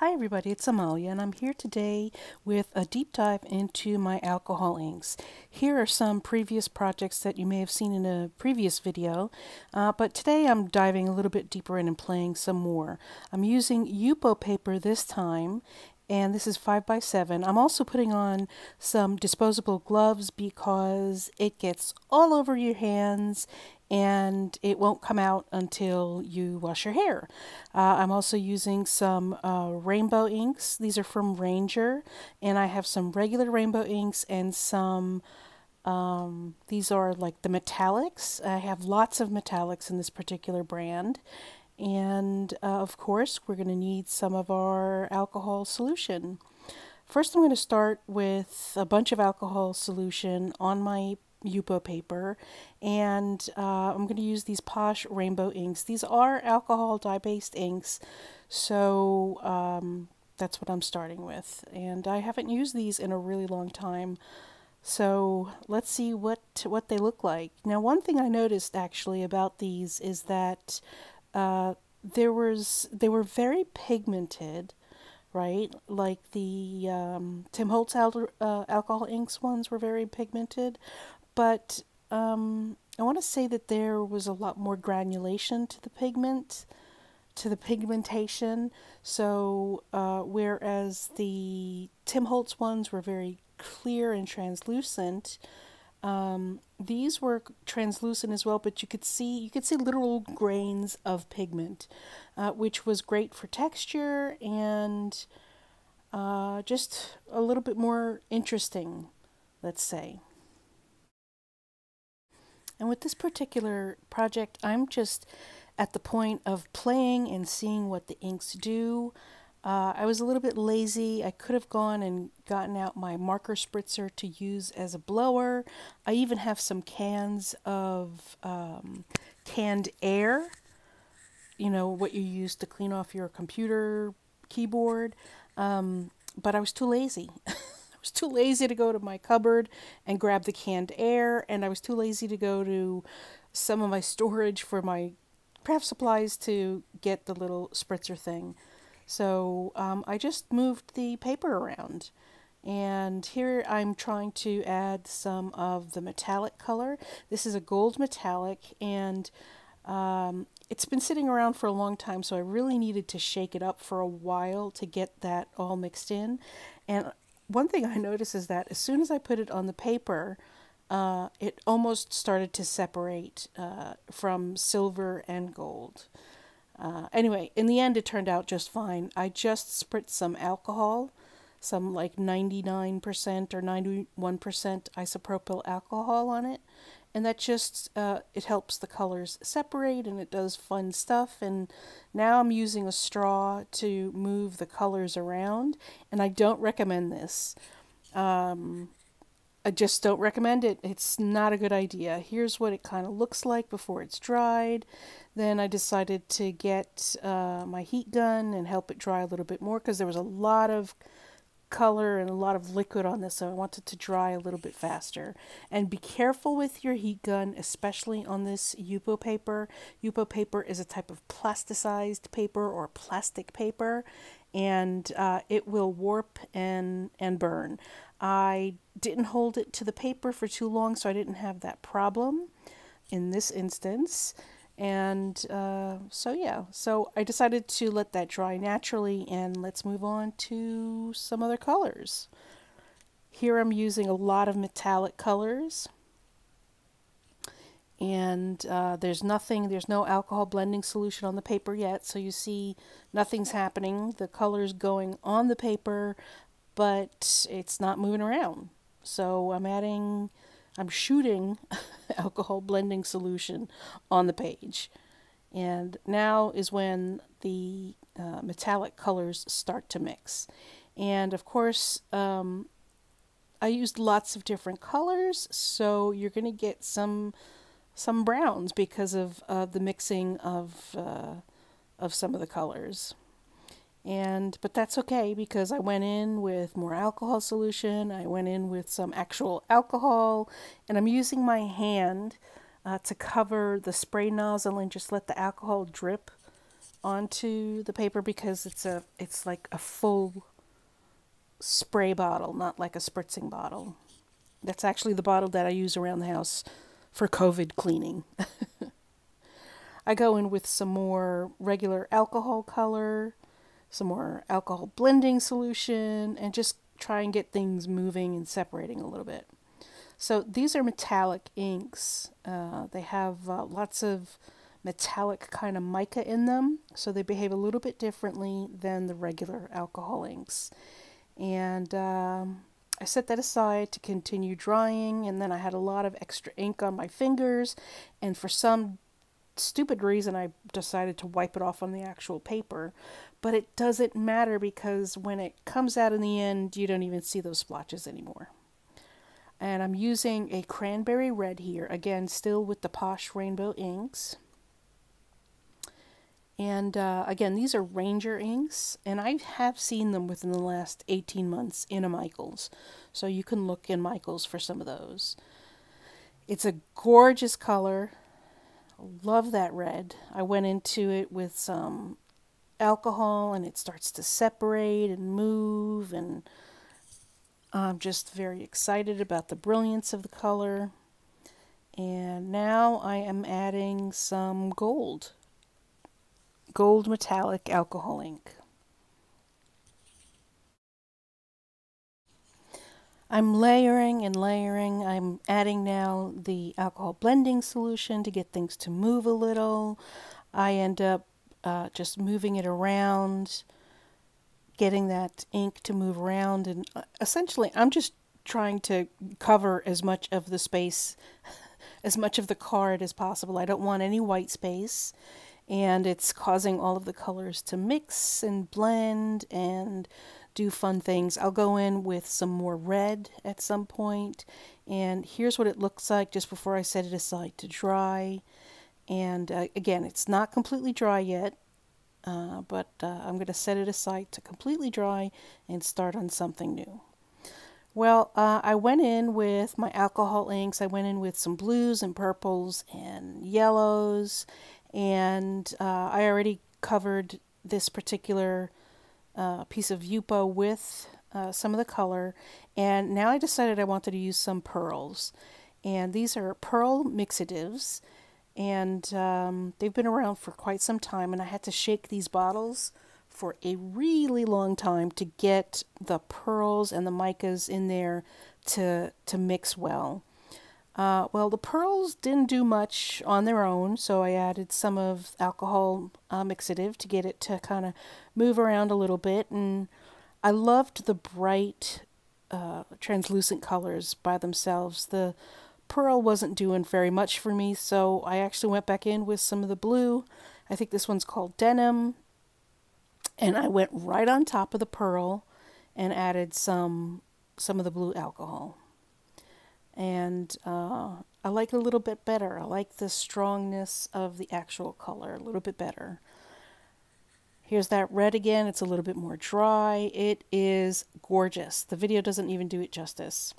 Hi everybody, it's Amalia and I'm here today with a deep dive into my alcohol inks. Here are some previous projects that you may have seen in a previous video, uh, but today I'm diving a little bit deeper in and playing some more. I'm using Yupo paper this time and this is 5 by 7 I'm also putting on some disposable gloves because it gets all over your hands and it won't come out until you wash your hair. Uh, I'm also using some uh, rainbow inks. These are from Ranger and I have some regular rainbow inks and some um, these are like the metallics. I have lots of metallics in this particular brand and uh, of course, we're going to need some of our alcohol solution. First, I'm going to start with a bunch of alcohol solution on my Yupo paper and uh, I'm going to use these Posh Rainbow inks. These are alcohol dye-based inks, so um, that's what I'm starting with. And I haven't used these in a really long time. So let's see what what they look like. Now one thing I noticed actually about these is that uh, there was they were very pigmented, right? Like the um, Tim Holtz al- uh, alcohol inks ones were very pigmented, but um, I want to say that there was a lot more granulation to the pigment, to the pigmentation. So uh, whereas the Tim Holtz ones were very clear and translucent, um, these were translucent as well, but you could see you could see little grains of pigment, uh, which was great for texture and uh, just a little bit more interesting, let's say. And with this particular project, I'm just at the point of playing and seeing what the inks do. Uh, I was a little bit lazy. I could have gone and gotten out my marker spritzer to use as a blower. I even have some cans of um, canned air, you know, what you use to clean off your computer keyboard. Um, but I was too lazy. Was too lazy to go to my cupboard and grab the canned air, and I was too lazy to go to some of my storage for my craft supplies to get the little spritzer thing. So um, I just moved the paper around. And here I'm trying to add some of the metallic color. This is a gold metallic and um, it's been sitting around for a long time so I really needed to shake it up for a while to get that all mixed in. And one thing I noticed is that as soon as I put it on the paper, uh, it almost started to separate uh, from silver and gold. Uh, anyway, in the end, it turned out just fine. I just spritzed some alcohol, some like 99% or 91% isopropyl alcohol on it. And that just, uh, it helps the colors separate and it does fun stuff. And now I'm using a straw to move the colors around. And I don't recommend this. Um, I just don't recommend it. It's not a good idea. Here's what it kind of looks like before it's dried. Then I decided to get uh, my heat gun and help it dry a little bit more because there was a lot of color and a lot of liquid on this so I want it to dry a little bit faster. And be careful with your heat gun especially on this Yupo paper. Yupo paper is a type of plasticized paper or plastic paper and uh, it will warp and and burn. I didn't hold it to the paper for too long, so I didn't have that problem in this instance. And uh, so, yeah, so I decided to let that dry naturally, and let's move on to some other colors. Here I'm using a lot of metallic colors. And uh, there's nothing, there's no alcohol blending solution on the paper yet, so you see nothing's happening. The color's going on the paper, but it's not moving around. So I'm adding, I'm shooting alcohol blending solution on the page. And now is when the uh, metallic colors start to mix. And of course, um, I used lots of different colors, so you're going to get some some browns because of uh, the mixing of uh, of some of the colors and but that's okay because I went in with more alcohol solution I went in with some actual alcohol and I'm using my hand uh, to cover the spray nozzle and just let the alcohol drip onto the paper because it's a it's like a full spray bottle, not like a spritzing bottle. That's actually the bottle that I use around the house for COVID cleaning. I go in with some more regular alcohol color, some more alcohol blending solution, and just try and get things moving and separating a little bit. So these are metallic inks. Uh, they have uh, lots of metallic kind of mica in them, so they behave a little bit differently than the regular alcohol inks. And um, I set that aside to continue drying, and then I had a lot of extra ink on my fingers, and for some stupid reason, I decided to wipe it off on the actual paper. But it doesn't matter because when it comes out in the end, you don't even see those splotches anymore. And I'm using a cranberry red here, again, still with the Posh Rainbow inks. And uh, again, these are Ranger inks, and I have seen them within the last 18 months in a Michaels. So you can look in Michaels for some of those. It's a gorgeous color. Love that red. I went into it with some alcohol, and it starts to separate and move, and I'm just very excited about the brilliance of the color. And now I am adding some gold gold metallic alcohol ink. I'm layering and layering. I'm adding now the alcohol blending solution to get things to move a little. I end up uh, just moving it around, getting that ink to move around, and uh, essentially I'm just trying to cover as much of the space, as much of the card as possible. I don't want any white space and it's causing all of the colors to mix and blend and do fun things. I'll go in with some more red at some point and here's what it looks like just before I set it aside to dry and uh, again it's not completely dry yet uh, but uh, I'm going to set it aside to completely dry and start on something new. Well, uh, I went in with my alcohol inks. I went in with some blues and purples and yellows and uh, I already covered this particular uh, piece of Yupo with uh, some of the color. And now I decided I wanted to use some pearls. And these are pearl mixatives. And um, they've been around for quite some time. And I had to shake these bottles for a really long time to get the pearls and the micas in there to to mix well. Uh, well, the pearls didn't do much on their own, so I added some of alcohol uh, mixative to get it to kind of move around a little bit. And I loved the bright, uh, translucent colors by themselves. The pearl wasn't doing very much for me, so I actually went back in with some of the blue. I think this one's called Denim. And I went right on top of the pearl and added some some of the blue alcohol and uh, I like it a little bit better. I like the strongness of the actual color a little bit better. Here's that red again. It's a little bit more dry. It is gorgeous. The video doesn't even do it justice.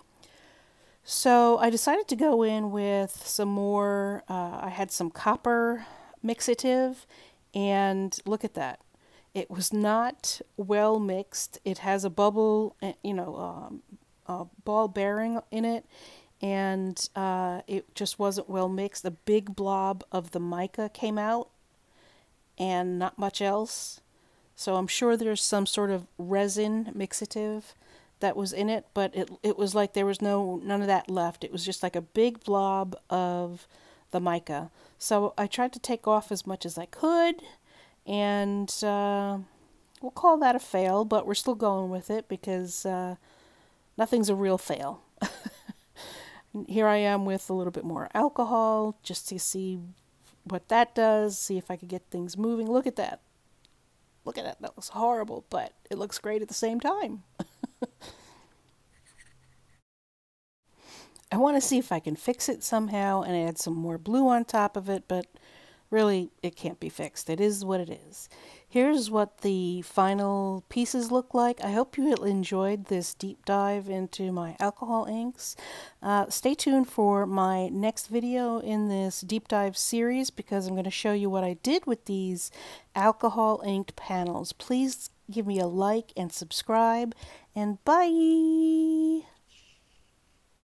So I decided to go in with some more, uh, I had some copper mixative and look at that. It was not well mixed. It has a bubble, eh, you know, um, a ball bearing in it and uh, it just wasn't well mixed. The big blob of the mica came out and not much else. So I'm sure there's some sort of resin mixative that was in it, but it it was like there was no none of that left. It was just like a big blob of the mica. So I tried to take off as much as I could, and uh, we'll call that a fail. But we're still going with it because uh, nothing's a real fail. here I am with a little bit more alcohol just to see what that does, see if I could get things moving. Look at that. Look at that. That looks horrible, but it looks great at the same time. I want to see if I can fix it somehow and add some more blue on top of it, but really, it can't be fixed. It is what it is. Here's what the final pieces look like. I hope you enjoyed this deep dive into my alcohol inks. Uh, stay tuned for my next video in this deep dive series because I'm going to show you what I did with these alcohol inked panels. Please give me a like and subscribe and bye!